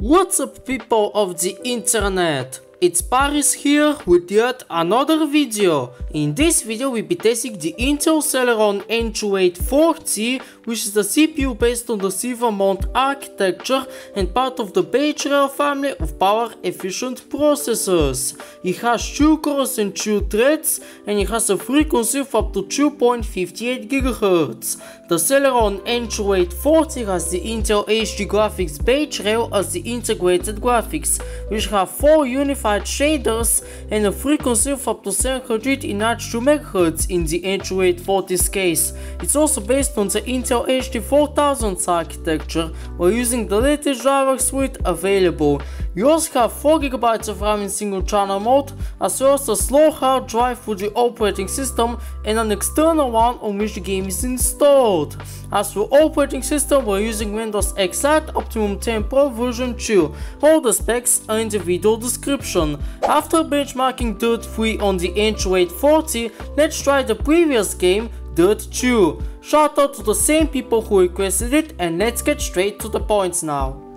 What's up people of the internet? It's Paris here with yet another video. In this video we'll be testing the Intel Celeron N2840 which is a CPU based on the Silvermont architecture and part of the Rail family of power efficient processors. It has 2 cores and 2 threads and it has a frequency of up to 2.58 GHz. The Celeron N2840 has the Intel HD graphics Rail as the integrated graphics which have 4 unified shaders and a frequency of up to 702 MHz in the N2840's case. It's also based on the Intel HD 4000 architecture while using the latest driver suite available. You also have 4GB of RAM in single channel mode as well as a slow hard drive for the operating system and an external one on which the game is installed. As for operating system we're using Windows X Lite Optimum 10 Pro version 2. All the specs are in the video description. After benchmarking Dirt 3 on the N2840, let's try the previous game, Dirt 2. Shout out to the same people who requested it and let's get straight to the points now.